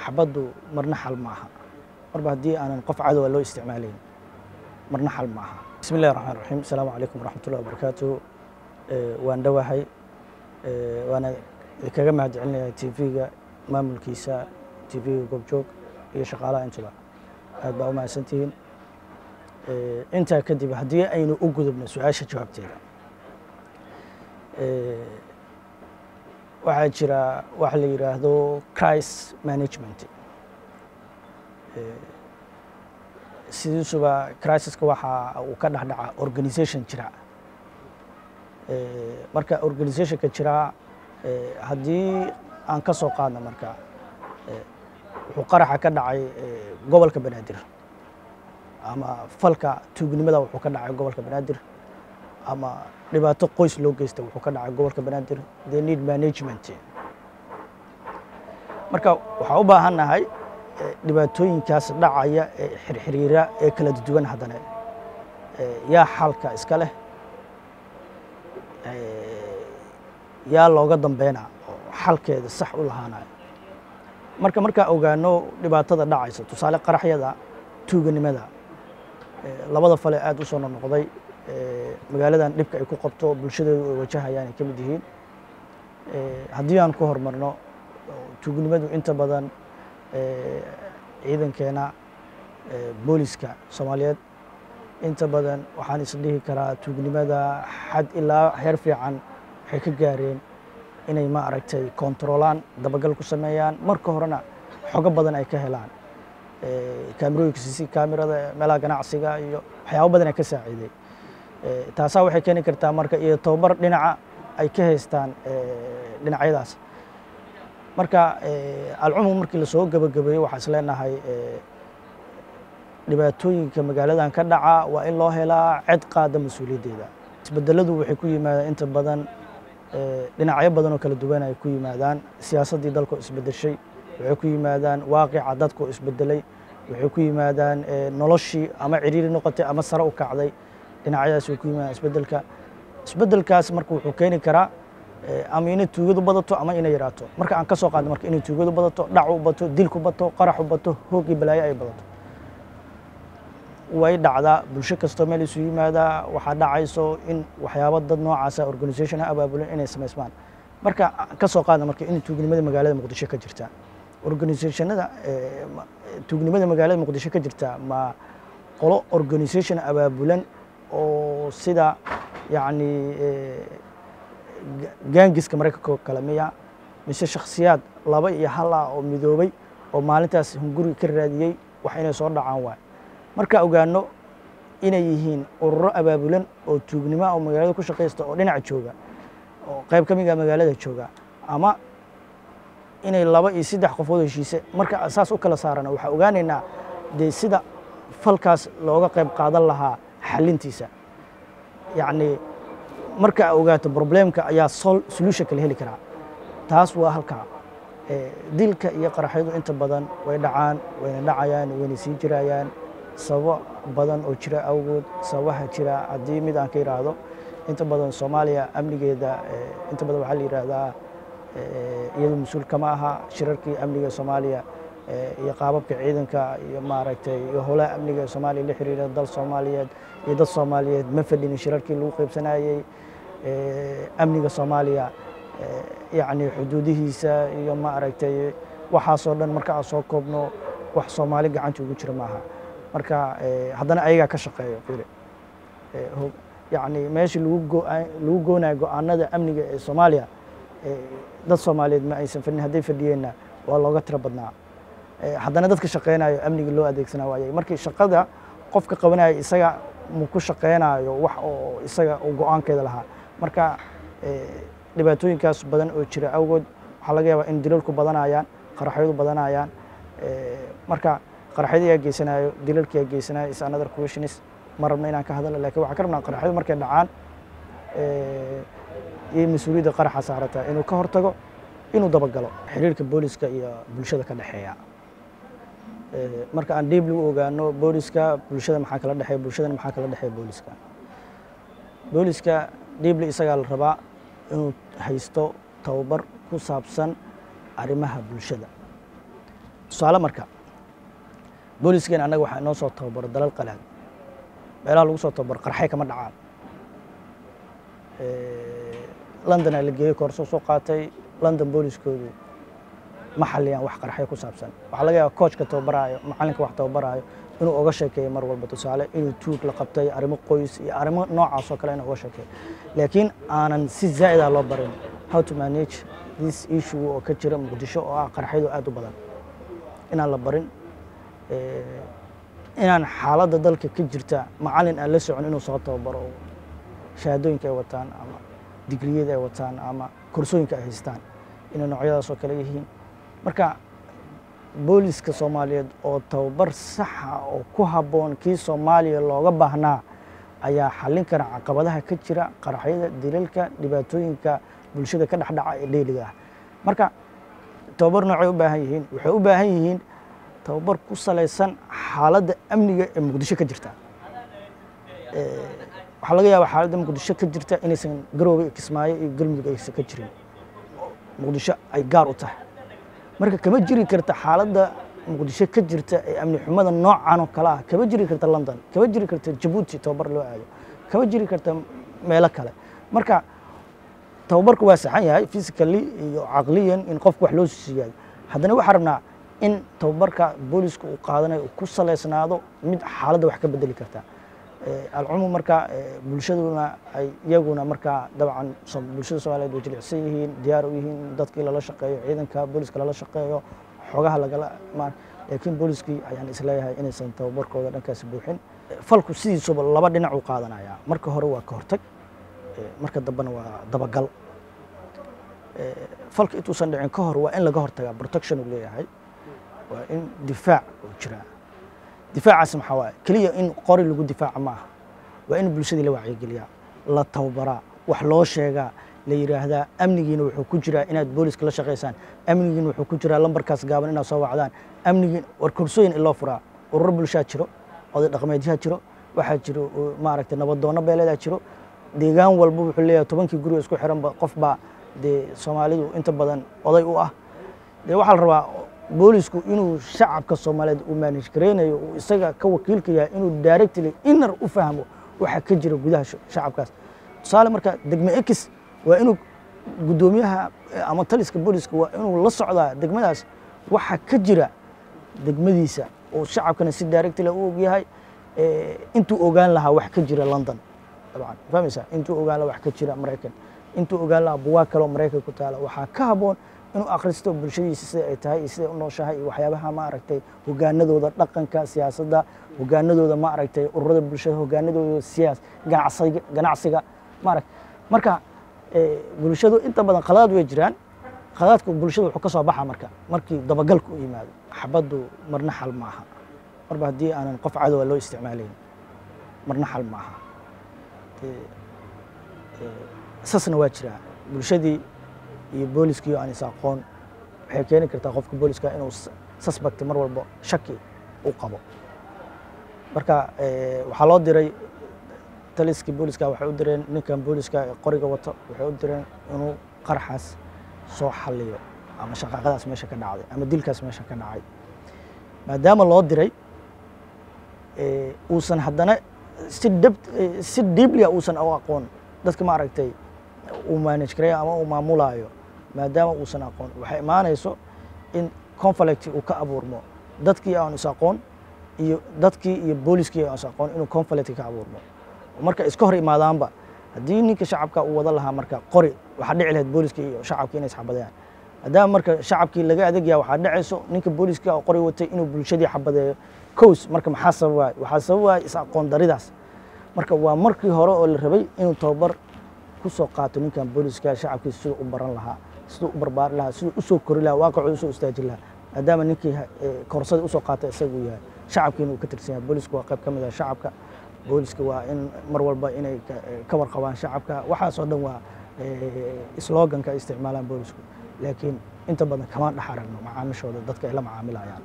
xabaddu marna xal maaha. Marba haddii aanan qof cadowa loo isticmaalayn marna xal maaha. Bismi illahi raxmaan raxiim asalaamu calaykum waraxmatullahi wabarakaatu waan dhowahay waana kaga mahad celinayaa t v-ga maamulkiisa t v-ga goobjoog iyo shaqaalaha intuba aad baa u mahadsantihiin. Intaa kadib haddii aynu u gudubno su'aasha jawaabteeda waxaa jira waxa la yidhaahdo crisis management. Sidiisuba crisiska waxa uu ka dhex dhaca organization jira. Marka organizationka jira haddii aan ka soo qaadno marka wuxuu qaraxa ka dhacay gobolka banaadir. Ama falka tuugnimada wuxuu ka dhacay gobolka banaadir ama dhibaato qoys loo geysta wuxuu ka dhacay gobolka banaadir. They need management. Marka waxaa u baahan nahay dhibaatooyinkaas dhacaya ee xirxiriira ee kala duwan haddana. Yaa xalka iska leh yaa looga dambeynaa oo xalkeeda sax u lahaanayo marka markaa ogaano dhibaatada dhacaysa tusaale qaraxyada tuuganimada labada fale aad u soo noqnoqday magaaladan dhibka ay ku qabto bulshadeedu ay wajahayaan ay ka mid yihiin. Haddii aan ku horumarno tuugnimadu inta badan ciidankeena booliska soomaaliyeed inta badan waxaan isdhihi karaa tuugnimada xad ilaa heer fiican waxay ka gaareen inay ma aragtay kontaroolaan dabagal ku sameeyaan. Marka horena xogo badan ay ka helaan. Kaamirooyinka cc kaamirada meelaha ganacsiga iyo waxyaabo badan ay ka saaciiday taasaa waxay keeni kartaa marka iyo tababar dhinaca ay ka haystaan dhinacyadaas. Marka alcumum markii la soo gebagabeeyo waxaa is leenahay dhibaatooyinka magaaladan ka dhaca waa in loo helaa cid qaada mas'uuliyaddeeda isbedeladu waxay ku yimaadaan inta badan dhinacyo badan oo kala duwan ay ku yimaadaan. Siyaasaddii dalkoo isbedeshay waxay ku yimaadaan waaqica dadkoo isbedelay waxay ku yimaadaan noloshii ama ciriiri noqotay ama sare u kacday dhinacyadaas ku yimaadaan isbeddelka isbedelkaas marka wuxuu keeni karaa ama inay tuugadu badato ama inay yaraato. Marka aan ka soo qaadno marka inay tuugadu badato dhacu bato dilku bato qaraxu bato hoog iyo balaayo ay badato. Way dhacdaa bulsho kastoo meel isu yimaadaa waxaa dhacayso in waxyaabo dad noocaasa organisation ha abaabulan inay samaysmaan. Marka ka soo qaadna marka in tuugnimada magaalada muqdisho ka jirta. Organisationada tuugnimada magaalada muqdisho ka jirta ma qolo organisation abaabulan oo sida yacni gaangiska maraykanka kale miya mise shakhsiyaad laba iyo hal ah oo midoobay oo maalintaas hunguri ka raadiyey wax inay soo dhacaan waay markaa ogaano inay yihiin ururo abaabulan oo tuugnimo oo magaalada ku shaqaysta oo dhinaca jooga oo qayb ka mida magaalada jooga ama inay laba iyo saddex qofood heshiise marka saas u kala saarana waxaa ogaanaynaa dee sida falkaas looga qayb qaadan lahaa xalintiisa. Yacni marka a ogaato probleemka ayaa solutionka la heli karaa. Taas waa halkaa dilka iyo qaraxyadu inta badan way dhacaan wayna dhacayaan wayna sii jirayaan. Sababo badan oo jira awgood sababaha jira. Haddii mid aan ka yidhaahdo inta badan soomaaliya amnigeeda inta badan waxaa la yidhaahdaa iyadu mas'uul kama aha. Shirarkii amniga soomaaliya iyo qaababka ciidanka iyo maaragtay iyo howlaha amniga soomaaliya la xiriira dal soomaaliyeed iyo dad soomaaliyeed ma fadhinin shirarkii lagu qaybsanayey amniga soomaaliya yacni xuduudihiisa iyo maaragtay waxaasoo dhan marka aan soo koobno wax soomaali gacanta ugu jira maaha. Marka haddana ayagaa ka shaqeeyo fili yacni meeshii lagu lagu goonayo go'aanada amniga ee soomaaliya dad soomaaliyeed ma aysan fadhin hadday fadhiyeenna waa looga tiro badnaa haddana dadka shaqeynayo amniga loo adeegsanaa waayay. Markii shaqada qofka qabanaya isaga mu ku shaqeynayo wax oo isaga go'aankeeda lahaa. Marka dhibaatooyinkaas badan oo jira awgood waxaa laga yaabaa in dilalku badanayaan qaraxyadu badanayaan. Marka qaraxyada yaa geysanayo dilalka geysanayo is another questions ma rabno inaan ka hadalno. Lakin waxaan ka rabnaa qaraxyadu markay dhacaan iyo mas'uuliyadda qaraxa saarata inuu ka hortago inuu dabagalo xiriirka booliska iyo bulshada ka dhexeeya marka aan dhiib lagu ogaano booliska bulshada maxaa kala dhexeeya? Bulshadana maxaa kala dhexeeya booliska? Booliska dhiibli isagaa la rabaa inuu haysto tababar ku saabsan arrimaha bulshada. Tusaale marka booliskeen annaga waxaa inoo soo tababaro dalal qalaad. Meelaha lagu soo tababaro qarxay kama dhacaan. Londonaa la geeyey koorsoo soo qaatay. London booliskoodu ma xaliyaan wax qarxay ku saabsan. Waxaa laga yaaba koojka tababaraayo macalinka wax tababaraayo inuu oga sheekeeyo mar walba. Tusaale inuu tuug la qabtay arrimo qoys iyo arrimo noocaas oo kale inuu oga sheekeeyo. Laakiin aanan si zaa'id ah loo barin how to manage this issue oo ka jira muqdisho oo ah qarxyadu aad u badan. Inaan la barin inaan xaaladda dalka ka jirta macalin aan la socon inuu soo tababaro oo shahaadooyinka ay wataan ama digriyada ay wataan ama korsooyinka ay haystaan. Inay noocyadaas oo kale yihiin marka booliska soomaaliyeed oo tababar saxa oo ku habboon kii soomaaliya looga baahnaa ayaa xallin kara caqabadaha ka jira qaraxyada dilalka dhibaatooyinka bulshada ka dhexdhaca ee dheyliga ah. Marka tababar noocay u baahan yihiin waxay u baahan yihiin tababar ku salaysan xaaladda amniga ee muqdisho ka jirta. Waxaa laga yaabaa xaaladda muqdisho ka jirta inaysan garoobe iyo kismaayo iyo galmudug aysan ka jirin. Muqdisho ay gaar u tahay marka kama jiri karta xaaladda muqdisho ka jirta ee amni xumada noocan oo kale ah kama jiri karta london kama jiri karta jabuuti tababar loo aado kama jiri karta meelo kale. Marka tababarku waa saxan yahay physically iyo caqliyan in qofku wax loo siiyaayo haddana waxaa rabnaa in tababarka booliska uu qaadanayo uu ku salaysnaado mid xaaladda wax ka bedeli karta alcumum marka bulshaduna ay iyaguna markaa dabcan bulshada soomaaliyeed way jilicsan yihiin diyaar u yihiin dadkii lala shaqeeyo ciidanka booliska lala shaqeeyo xogaha lagala laakiin booliskii ayaan is leeyahay inaysan tababarkooda dhankaasi buuxin. Falku sidiisuba laba dhinac u qaadanaya marka hore waa ka hortag marka dambena waa dabagal. Falka intuusan dhicin ka hor waa in laga hortagaa protection uu leeyahay. Waa in difaac uu jiraa difaacaas maxaa waaye keliya in qori lagu difaaca ma aha waa in bulshadii la wacyigeliyaa la tababaraa wax loo sheegaa la yidhaahdaa amnigiina wuxuu ku jiraa inaad booliska la shaqaysaan amnigiina wuxuu ku jiraa lambarkaas gaaban inaad soo wacdaan amnigiin war korsooyin in loo furaa ururo bulshaa jiro oday dhaqameedyaha jiro waxaa jiro maaragtay nabadoonno beeleedaa jiro deegaan walba wuxuu leeyahay tobankii guriga isku xiranba qof baa dee soomaalidu inta badan oday u ah dee waxaa la rabaa boolisku inuu shacabka soomaaliyeed uu maanij gareynayo uu isaga ka wakiilka yahay inuu directly inner u fahmo waxa ka jira gudaha shacabkaas. Tusaale marka degme ex waa inuu guddoomiyaha ama taliska booliska waa inuu la socdaa degmadaas waxa ka jira degmadiisa oo shacabkana si directly u ogyahay intuu ogaan lahaa wax ka jira london. Dabcan fahmaysaa? Intuu ogaan lahaa wax ka jira maraykan. Intuu ogaan lahaa buwaag kaloo maraykan ku taala waxaa ka habboon inuu akhristo bulshadiisa sida ay tahay iyo siday u nooshahay iyo waxyaabaha maaragtay hogaanadooda dhaqanka siyaasadda hogaanadooda maaragtay ururada bulshada hogaanadooda siyaas ganacsiga ganacsiga. Maaragt marka bulshadu inta badan khaladaad way jiraan. Khaladaadka bulshada wuxuu ka soo baxa marka markii dabagalka u yimaado. Xabaddu marna xal ma aha. Marba haddii aanan qof cadowa loo isticmaalayn marna xal ma aha. Sasna waa jiraa bulshadii iyo booliskii aan is aqoon waxay keeni kartaa qofka booliska inuu suspect mar walba shaki u qabo. Marka waxaa loo diray taliskii booliska waxay u direen ninkan booliska ee qoriga wato waxay u direen inuu qaraxaas soo xaliyo ama shaqaaqadaas meesha ka dhacday ama dilkaas meesha ka dhacay. Maadaama loo diray uusan haddana si dab si deeplia uusan u aqoon. Dadka ma aragtay uu manage gareeyo ama uu maamulaayo maadaama uusan aqoon. Waxay imaanayso in conflict uu ka abuurmo dadkii aan is aqoon iyo dadkii iyo booliskii aan is inuu conflict ka abuurmo. Marka iska hor imaadaanba haddii ninka shacabka uu wada lahaa marka qori waxaa dhici lahayd booliskii iyo shacabkii inay isxabadayaan. Maadaama marka shacabkii laga adeegaya waxaa dhacayso ninka booliska oo qori watay inuu bulshadii xabadeeyo. Cows marka maxaa sababaya waxaa sababaya is aqoon daridaas. Marka waa markii hore oo la rabay inuu tababar ku soo qaato ninkan booliska shacabkiisa siduu u baran lahaa siduu u barbaari lahaa siduu u soo kori lahaa waaqicuu u soo istaajin lahaa. Maadaama ninkii koorsadii u soo qaatay isagu yahay shacabkiina uu ka tirsan yahay. Boolisku waa qayb ka mid ah shacabka. Booliska waa in mar walba inay ka warqabaan shacabka. Waxaasoo dhan waa sloganka ay isticmaalaan boolisku laakiin inta badan kama dhex aragno macaamishooda dadka ay la macaamilayaan